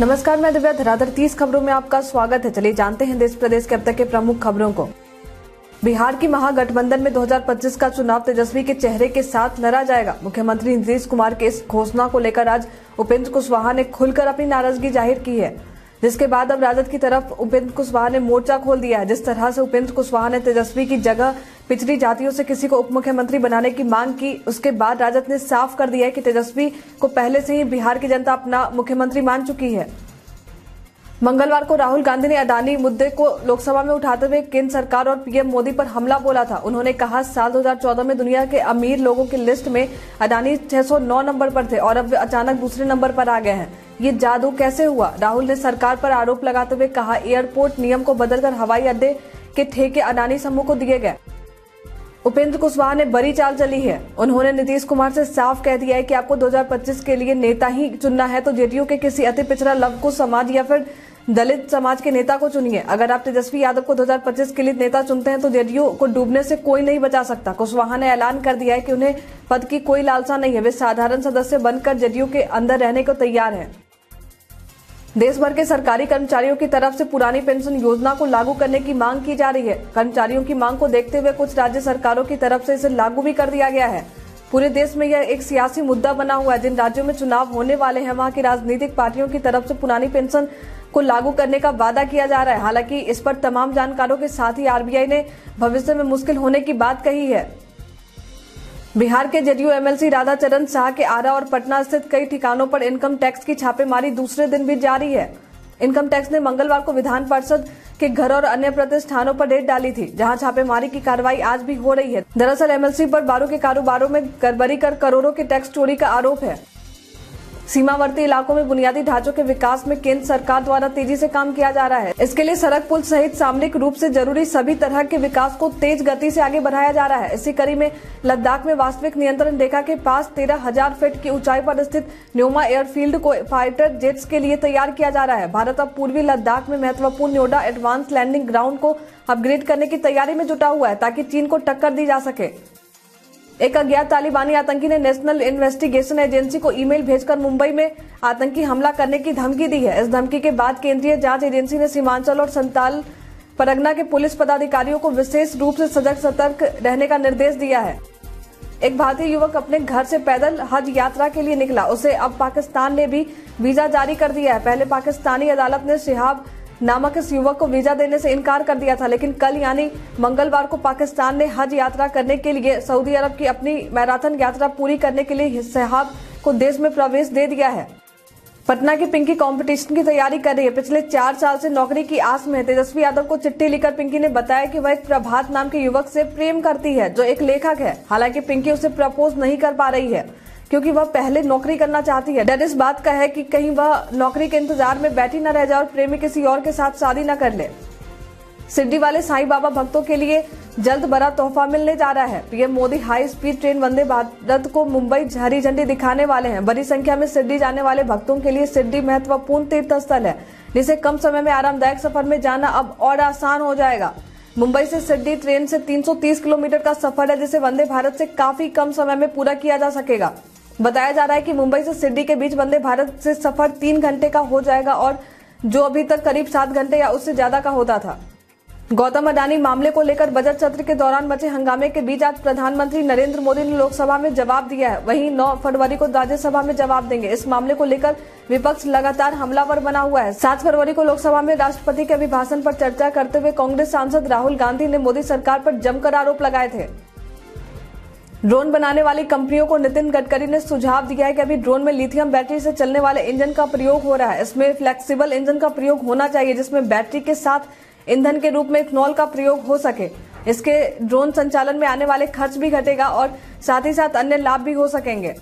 नमस्कार, मैं दिव्या धराधर। तीस खबरों में आपका स्वागत है। चलिए जानते हैं देश प्रदेश के अब तक के प्रमुख खबरों को। बिहार की महागठबंधन में 2025 का चुनाव तेजस्वी के चेहरे के साथ लड़ा जाएगा। मुख्यमंत्री नीतीश कुमार के इस घोषणा को लेकर आज उपेंद्र कुशवाहा ने खुलकर अपनी नाराज़गी ज़ाहिर की है। जिसके बाद अब राजद की तरफ़ उपेंद्र कुशवाहा ने मोर्चा खोल दिया है। जिस तरह से उपेंद्र कुशवाहा ने तेजस्वी की जगह पिछड़ी जातियों से किसी को उप मुख्यमंत्री बनाने की मांग की, उसके बाद राजद ने साफ़ कर दिया है कि तेजस्वी को पहले से ही बिहार की जनता अपना मुख्यमंत्री मान चुकी है। मंगलवार को राहुल गांधी ने अदानी मुद्दे को लोकसभा में उठाते हुए केंद्र सरकार और पीएम मोदी पर हमला बोला था। उन्होंने कहा, साल 2014 में दुनिया के अमीर लोगों की लिस्ट में अदानी 609 नंबर पर थे और अब वे अचानक दूसरे नंबर पर आ गए हैं। ये जादू कैसे हुआ? राहुल ने सरकार पर आरोप लगाते हुए कहा, एयरपोर्ट नियम को बदलकर हवाई अड्डे के ठेके अडानी समूह को दिए गए। उपेंद्र कुशवाहा ने बड़ी चाल चली है। उन्होंने नीतीश कुमार से साफ़ कह दिया है कि आपको 2025 के लिए नेता ही चुनना है तो जेडीयू के किसी अति पिछड़ा लव को समाज या फिर दलित समाज के नेता को चुनिए। अगर आप तेजस्वी यादव को 2025 के लिए नेता चुनते हैं तो जेडीयू को डूबने से कोई नहीं बचा सकता। कुशवाहा ने ऐलान कर दिया है कि उन्हें पद की कोई लालसा नहीं है। वे साधारण सदस्य बनकर जेडीयू के अंदर रहने को तैयार हैं। देश भर के सरकारी कर्मचारियों की तरफ़ से पुरानी पेंशन योजना को लागू करने की मांग की जा रही है। कर्मचारियों की मांग को देखते हुए कुछ राज्य सरकारों की तरफ़ से इसे लागू भी कर दिया गया है। पूरे देश में यह एक सियासी मुद्दा बना हुआ है। जिन राज्यों में चुनाव होने वाले हैं, वहाँ की राजनीतिक पार्टियों की तरफ़ से पुरानी पेंशन को लागू करने का वादा किया जा रहा है। हालाँकि इस पर तमाम जानकारों के साथ ही आरबीआई ने भविष्य में मुश्किल होने की बात कही है। बिहार के जेडीयू एमएलसी राधा चरण शाह के आरा और पटना स्थित कई ठिकानों पर इनकम टैक्स की छापेमारी दूसरे दिन भी जारी है। इनकम टैक्स ने मंगलवार को विधान परिषद के घर और अन्य प्रतिष्ठानों पर रेड डाली थी, जहाँ छापेमारी की कार्रवाई आज भी हो रही है। दरअसल एमएलसी पर बारू के कारोबारों में गड़बड़ी कर करोड़ों के टैक्स चोरी का आरोप है। सीमावर्ती इलाकों में बुनियादी ढांचों के विकास में केंद्र सरकार द्वारा तेज़ी से काम किया जा रहा है। इसके लिए सड़क पुल सहित सामरिक रूप से ज़रूरी सभी तरह के विकास को तेज गति से आगे बढ़ाया जा रहा है। इसी कड़ी में लद्दाख में वास्तविक नियंत्रण रेखा के पास तेरह हज़ार फीट की ऊंचाई पर स्थित न्योमा एयरफील्ड को फाइटर जेट्स के लिए तैयार किया जा रहा है। भारत अब पूर्वी लद्दाख में महत्वपूर्ण नोडा एडवांस लैंडिंग ग्राउंड को अपग्रेड करने की तैयारी में जुटा हुआ है ताकि चीन को टक्कर दी जा सके। एक अज्ञात तालिबानी आतंकी ने नेशनल इन्वेस्टिगेशन एजेंसी को ईमेल भेजकर मुंबई में आतंकी हमला करने की धमकी दी है। इस धमकी के बाद केंद्रीय जाँच एजेंसी ने सीमांचल और संताल परगना के पुलिस पदाधिकारियों को विशेष रूप से सजग सतर्क रहने का निर्देश दिया है। एक भारतीय युवक अपने घर से पैदल हज यात्रा के लिए निकला। उसे अब पाकिस्तान ने भी वीज़ा जारी कर दिया है। पहले पाकिस्तानी अदालत ने शिहाब नामक इस युवक को वीज़ा देने से इनकार कर दिया था, लेकिन कल यानी मंगलवार को पाकिस्तान ने हज यात्रा करने के लिए सऊदी अरब की अपनी मैराथन यात्रा पूरी करने के लिए शहाब को देश में प्रवेश दे दिया है। पटना की पिंकी कंपटीशन की तैयारी कर रही है। पिछले चार साल से नौकरी की आस में तेजस्वी यादव को चिट्ठी लिखकर पिंकी ने बताया कि वह एक प्रभात नाम के युवक से प्रेम करती है, जो एक लेखक है। हालाँकि पिंकी उसे प्रपोज नहीं कर पा रही है। क्योंकि वह पहले नौकरी करना चाहती है। डर इस बात का है कि कहीं वह नौकरी के इंतज़ार में बैठी न रह जाए और प्रेमी किसी और के साथ शादी न कर ले। सिड्डी वाले साईं बाबा भक्तों के लिए जल्द बड़ा तोहफा मिलने जा रहा है। P M Modi high speed train Vande Bharat को मुंबई हरी झंडी दिखाने वाले हैं। बड़ी संख्या में सिड्डी जाने वाले भक्तों के लिए सिड्डी महत्वपूर्ण तीर्थ स्थल है, जिसे कम समय में आरामदायक सफ़र में जाना अब और आसान हो जाएगा। मुंबई से सिड्डी ट्रेन से 330 किलोमीटर का सफ़र है, जिसे वंदे भारत से काफ़ी कम समय में पूरा किया जा सकेगा। बताया जा रहा है कि मुंबई से सिडनी के बीच वंदे भारत से सफ़र तीन घंटे का हो जाएगा और जो अभी तक करीब सात घंटे या उससे ज़्यादा का होता था। गौतम अडानी मामले को लेकर बजट सत्र के दौरान मचे हंगामे के बीच आज प्रधानमंत्री नरेंद्र मोदी ने लोकसभा में जवाब दिया है। वहीं 9 फरवरी को राज्यसभा में जवाब देंगे। इस मामले को लेकर विपक्ष लगातार हमलावर बना हुआ है। सात फरवरी को लोकसभा में राष्ट्रपति के अभिभाषण पर चर्चा करते हुए कांग्रेस सांसद राहुल गांधी ने मोदी सरकार पर जमकर आरोप लगाए थे। ड्रोन बनाने वाली कंपनियों को नितिन गडकरी ने सुझाव दिया है कि अभी ड्रोन में लिथियम बैटरी से चलने वाले इंजन का प्रयोग हो रहा है। इसमें फ्लेक्सिबल इंजन का प्रयोग होना चाहिए, जिसमें बैटरी के साथ ईंधन के रूप में इथनॉल का प्रयोग हो सके। इसके ड्रोन संचालन में आने वाले खर्च भी घटेगा और साथ ही साथ अन्य लाभ भी हो सकेंगे।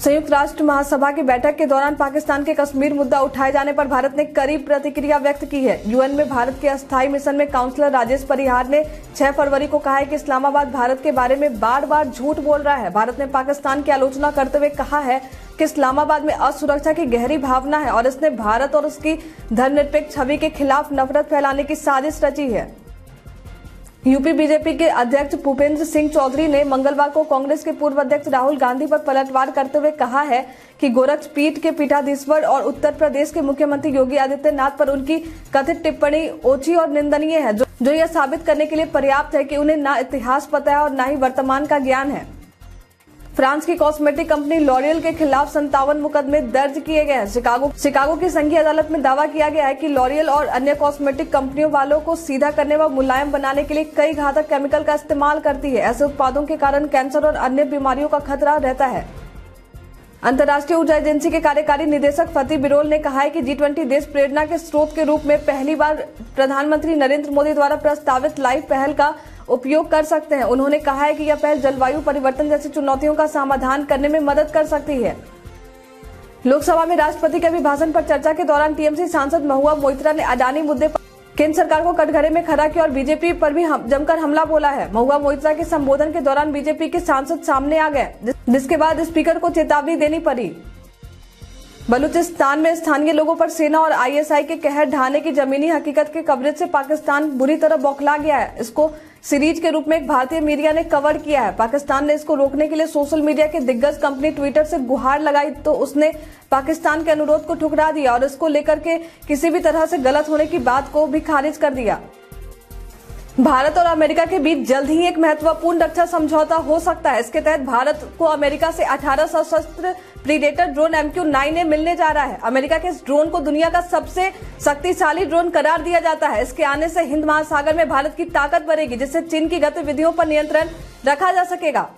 संयुक्त राष्ट्र महासभा की बैठक के दौरान पाकिस्तान के कश्मीर मुद्दा उठाए जाने पर भारत ने कड़ी प्रतिक्रिया व्यक्त की है। यूएन में भारत के अस्थायी मिशन में काउंसलर राजेश परिहार ने 6 फरवरी को कहा है कि इस्लामाबाद भारत के बारे में बार बार झूठ बोल रहा है। भारत ने पाकिस्तान की आलोचना करते हुए कहा है कि इस्लामाबाद में असुरक्षा की गहरी भावना है और इसने भारत और उसकी धर्मनिरपेक्ष छवि के खिलाफ नफरत फैलाने की साजिश रची है। यूपी बीजेपी के अध्यक्ष भूपेंद्र सिंह चौधरी ने मंगलवार को कांग्रेस के पूर्व अध्यक्ष राहुल गांधी पर पलटवार करते हुए कहा है कि गोरखपीठ के पीठाधीश्वर और उत्तर प्रदेश के मुख्यमंत्री योगी आदित्यनाथ पर उनकी कथित टिप्पणी ओछी और निंदनीय है जो, जो यह साबित करने के लिए पर्याप्त है कि उन्हें न इतिहास पता है और न ही वर्तमान का ज्ञान है। फ्रांस की कॉस्मेटिक कंपनी लॉरियल के खिलाफ संतावन मुकदमे दर्ज किए गए हैं। शिकागो शिकागो की संघीय अदालत में दावा किया गया है कि लॉरियल और अन्य कॉस्मेटिक कंपनियों वालों को सीधा करने व मुलायम बनाने के लिए कई घातक केमिकल का इस्तेमाल करती है। ऐसे उत्पादों के कारण कैंसर और अन्य बीमारियों का खतरा रहता है। अंतर्राष्ट्रीय ऊर्जा एजेंसी के कार्यकारी निदेशक फतेह बिरोल ने कहा है कि जी ट्वेंटी देश प्रेरणा के स्रोत के रूप में पहली बार प्रधानमंत्री नरेंद्र मोदी द्वारा प्रस्तावित लाइव पहल का उपयोग कर सकते हैं। उन्होंने कहा है कि यह पहल जलवायु परिवर्तन जैसी चुनौतियों का समाधान करने में मदद कर सकती है। लोकसभा में राष्ट्रपति के अभिभाषण पर चर्चा के दौरान टीएमसी सांसद महुआ मोइत्रा ने अडानी मुद्दे पर केंद्र सरकार को कटघरे में खड़ा किया और बीजेपी पर भी हम, जमकर हमला बोला है। महुआ मोइत्रा के संबोधन के दौरान बीजेपी के सांसद सामने आ गए जिसके बाद स्पीकर को चेतावनी देनी पड़ी। बलूचिस्तान में स्थानीय लोगों पर सेना और आईएसआई के कहर ढाने की जमीनी हकीकत के कवरेज से पाकिस्तान बुरी तरह बौखला गया है। इसको सीरीज़ के रूप में एक भारतीय मीडिया ने कवर किया है। पाकिस्तान ने इसको रोकने के लिए सोशल मीडिया के दिग्गज कंपनी ट्विटर से गुहार लगाई तो उसने पाकिस्तान के अनुरोध को ठुकरा दिया और इसको लेकर के किसी भी तरह से गलत होने की बात को भी खारिज कर दिया। भारत और अमेरिका के बीच जल्द ही एक महत्वपूर्ण रक्षा समझौता हो सकता है। इसके तहत भारत को अमेरिका से 18 सशस्त्र Predator drone M Q nine मिलने जा रहा है। अमेरिका के इस ड्रोन को दुनिया का सबसे शक्तिशाली ड्रोन करार दिया जाता है। इसके आने से हिंद महासागर में भारत की ताकत बढ़ेगी, जिससे चीन की गतिविधियों पर नियंत्रण रखा जा सकेगा।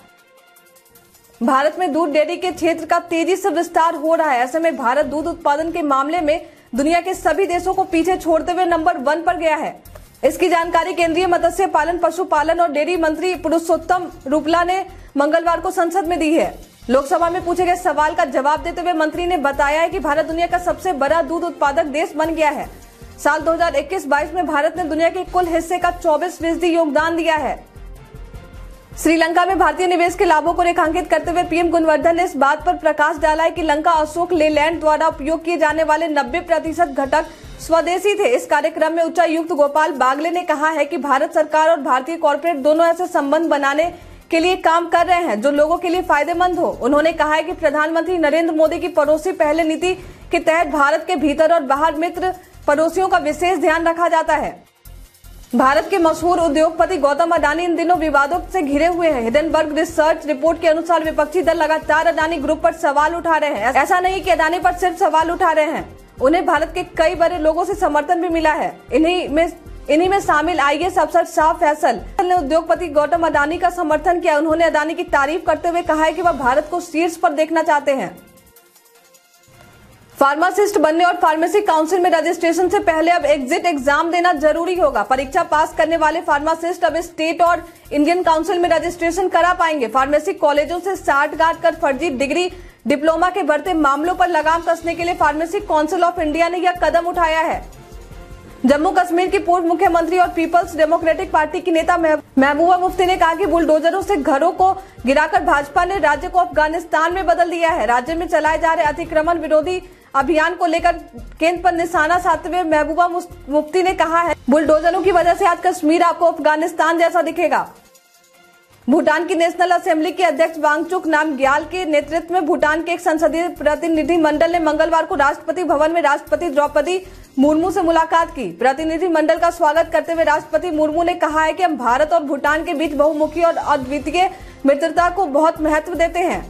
भारत में दूध डेयरी के क्षेत्र का तेज़ी से विस्तार हो रहा है। ऐसे में भारत दूध उत्पादन के मामले में दुनिया के सभी देशों को पीछे छोड़ते हुए नंबर वन पर गया है। इसकी जानकारी केंद्रीय मत्स्य पालन, पशुपालन और डेयरी मंत्री पुरुषोत्तम रूपला ने मंगलवार को संसद में दी है। लोकसभा में पूछे गए सवाल का जवाब देते हुए मंत्री ने बताया है कि भारत दुनिया का सबसे बड़ा दूध उत्पादक देश बन गया है। साल 2021-22 में भारत ने दुनिया के कुल हिस्से का 24 फ़ीसदी योगदान दिया है। श्रीलंका में भारतीय निवेश के लाभों को रेखांकित करते हुए पीएम गुणवर्धन ने इस बात पर प्रकाश डाला है कि लंका अशोक लेलैंड द्वारा उपयोग किए जाने वाले 90 प्रतिशत घटक स्वदेशी थे। इस कार्यक्रम में उच्चायुक्त गोपाल बागले ने कहा है कि भारत सरकार और भारतीय कॉरपोरेट दोनों ऐसे संबंध बनाने के लिए काम कर रहे हैं जो लोगों के लिए फ़ायदेमंद हो। उन्होंने कहा है कि प्रधानमंत्री नरेंद्र मोदी की पड़ोसी पहले नीति के तहत भारत के भीतर और बाहर मित्र पड़ोसियों का विशेष ध्यान रखा जाता है। भारत के मशहूर उद्योगपति गौतम अडानी इन दिनों विवादों से घिरे हुए हैं। हिडनबर्ग रिसर्च रिपोर्ट के अनुसार विपक्षी दल लगातार अडानी ग्रुप पर सवाल उठा रहे हैं। ऐसा नहीं कि अडानी पर सिर्फ़ सवाल उठा रहे हैं। उन्हें भारत के कई बड़े लोगों से समर्थन भी मिला है। इन्हीं में इन्हीं में शामिल आईएएस अफसर शाह फैसल। ने उद्योगपति गौतम अडानी का समर्थन किया। उन्होंने अडानी की तारीफ़ करते हुए कहा है कि वह भारत को शीर्ष पर देखना चाहते हैं। फार्मासिस्ट बनने और फार्मेसी काउंसिल में रजिस्ट्रेशन से पहले अब एग्जिट एग्ज़ाम देना ज़रूरी होगा। परीक्षा पास करने वाले फार्मासिस्ट अब स्टेट और इंडियन काउंसिल में रजिस्ट्रेशन करा पाएँगे। फार्मेसी कॉलेजों से साठ गांठ कर फर्जी डिग्री डिप्लोमा के बढ़ते मामलों पर लगाम कसने के लिए फार्मेसी काउंसिल ऑफ़ इंडिया ने यह कदम उठाया है। जम्मू कश्मीर की पूर्व मुख्यमंत्री और पीपल्स डेमोक्रेटिक पार्टी की नेता महबूबा मुफ्ती ने कहा कि बुलडोजरों से घरों को गिराकर भाजपा ने राज्य को अफ़गानिस्तान में बदल दिया है। राज्य में चलाए जा रहे अतिक्रमण विरोधी अभियान को लेकर केंद्र पर निशाना साधते हुए महबूबा मुफ्ती ने कहा है, बुलडोजरों की वजह से आज कश्मीर आपको अफ़गानिस्तान जैसा दिखेगा। भूटान की नेशनल असेंबली के अध्यक्ष वांगचुक नाम ग्याल के नेतृत्व में भूटान के एक संसदीय प्रतिनिधि मंडल ने मंगलवार को राष्ट्रपति भवन में राष्ट्रपति द्रौपदी मुर्मू से मुलाकात की। प्रतिनिधि मंडल का स्वागत करते हुए राष्ट्रपति मुर्मू ने कहा है कि हम भारत और भूटान के बीच बहुमुखी और अद्वितीय मित्रता को बहुत महत्व देते हैं।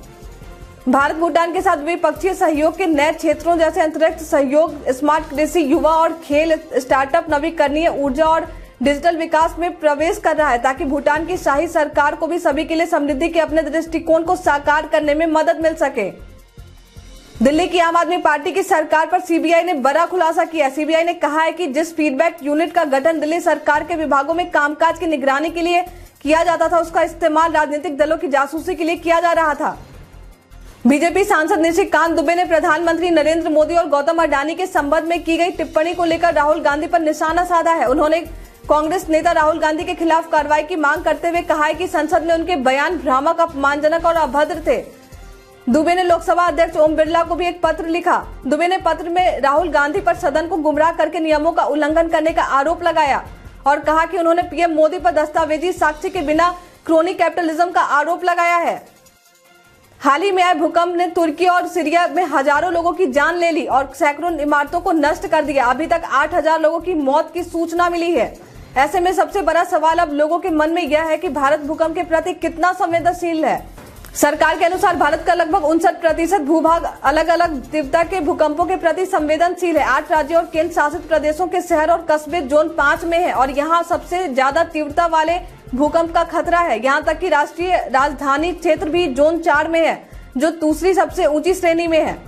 भारत भूटान के साथ द्विपक्षीय सहयोग के नए क्षेत्रों जैसे अंतरिक्ष सहयोग, स्मार्ट कृषि, युवा और खेल, स्टार्टअप, नवीकरणीय ऊर्जा और डिजिटल विकास में प्रवेश कर रहा है ताकि भूटान की शाही सरकार को भी सभी के लिए समृद्धि के अपने दृष्टिकोण को साकार करने में मदद मिल सके। दिल्ली की आम आदमी पार्टी की सरकार पर सीबीआई ने बड़ा खुलासा किया। सीबीआई ने कहा है कि जिस फीडबैक यूनिट का गठन दिल्ली सरकार के विभागों में कामकाज की निगरानी के लिए किया जाता था, उसका इस्तेमाल राजनीतिक दलों की जासूसी के लिए किया जा रहा था। बीजेपी सांसद निशिकांत दुबे ने प्रधानमंत्री नरेंद्र मोदी और गौतम अडानी के संबंध में की गई टिप्पणी को लेकर राहुल गांधी पर निशाना साधा है। उन्होंने कांग्रेस नेता राहुल गांधी के खिलाफ कार्रवाई की मांग करते हुए कहा है कि संसद में उनके बयान भ्रामक, अपमानजनक और अभद्र थे। दुबे ने लोकसभा अध्यक्ष ओम बिरला को भी एक पत्र लिखा। दुबे ने पत्र में राहुल गांधी पर सदन को गुमराह करके नियमों का उल्लंघन करने का आरोप लगाया और कहा कि उन्होंने पीएम मोदी पर दस्तावेजी साक्ष्य के बिना क्रोनी कैपिटलिज्म का आरोप लगाया है। हाल ही में आए भूकंप ने तुर्की और सीरिया में हज़ारों लोगों की जान ले ली और सैकड़ों इमारतों को नष्ट कर दिया। अभी तक 8000 लोगों की मौत की सूचना मिली है। ऐसे में सबसे बड़ा सवाल अब लोगों के मन में यह है कि भारत भूकंप के प्रति कितना संवेदनशील है। सरकार के अनुसार भारत का लगभग उनसठ प्रतिशत भूभाग अलग अलग तीव्रता के भूकंपों के प्रति संवेदनशील है। आठ राज्यों और केंद्र शासित प्रदेशों के शहर और कस्बे जोन पाँच में है और यहाँ सबसे ज़्यादा तीव्रता वाले भूकंप का खतरा है। यहाँ तक कि राष्ट्रीय राजधानी क्षेत्र भी जोन चार में है, जो दूसरी सबसे ऊँची श्रेणी में है।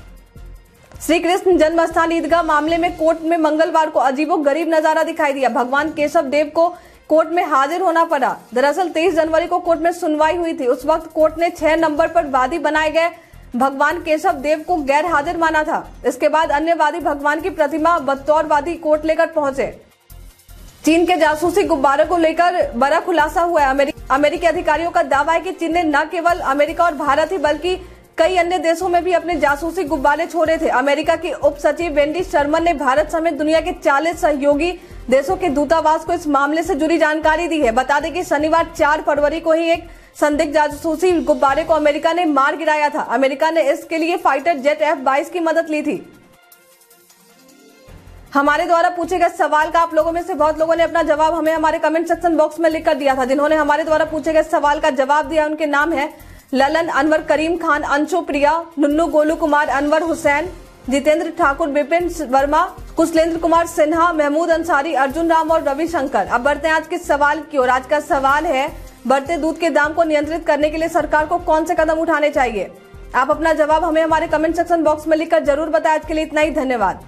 श्री कृष्ण जन्म स्थान ईदगाह मामले में कोर्ट में मंगलवार को अजीबो गरीब नज़ारा दिखाई दिया। भगवान केशव देव को कोर्ट में हाजिर होना पड़ा। दरअसल 23 जनवरी को कोर्ट में सुनवाई हुई थी। उस वक्त कोर्ट ने छह नंबर पर वादी बनाए गए भगवान केशव देव को गैर हाजिर माना था। इसके बाद अन्य वादी भगवान की प्रतिमा बतौर वादी कोर्ट लेकर पहुँचे। चीन के जासूसी गुब्बारे को लेकर बड़ा खुलासा हुआ है। अमेरिकी अधिकारियों का दावा है कि चीन ने न केवल अमेरिका और भारत ही, बल्कि कई अन्य देशों में भी अपने जासूसी गुब्बारे छोड़े थे। अमेरिका की उप सचिव वेंडी शर्मन ने भारत समेत दुनिया के 40 सहयोगी देशों के दूतावास को इस मामले से जुड़ी जानकारी दी है। बता दें कि शनिवार 4 फरवरी को ही एक संदिग्ध जासूसी गुब्बारे को अमेरिका ने मार गिराया था। अमेरिका ने इसके लिए फाइटर जेट एफ़ बाईस की मदद ली थी। हमारे द्वारा पूछे गए सवाल का आप लोगों में से बहुत लोगों ने अपना जवाब हमें हमारे कमेंट सेक्शन बॉक्स में लिख कर दिया था। जिन्होंने हमारे द्वारा पूछे गए सवाल का जवाब दिया, उनके नाम है ललन, अनवर करीम खान, अंशु प्रिया, नुन्नू गोलू कुमार अनवर हुसैन, जितेंद्र ठाकुर विपिन वर्मा, कुशलेंद्र कुमार सिन्हा, महमूद अंसारी, अर्जुन राम और रविशंकर अब बढ़ते हैं आज के सवाल की और आज का सवाल है, बढ़ते दूध के दाम को नियंत्रित करने के लिए सरकार को कौन से कदम उठाने चाहिए? आप अपना जवाब हमें हमारे कमेंट सेक्शन बॉक्स में लिखकर ज़रूर बताएँ। आज के लिए इतना ही, धन्यवाद।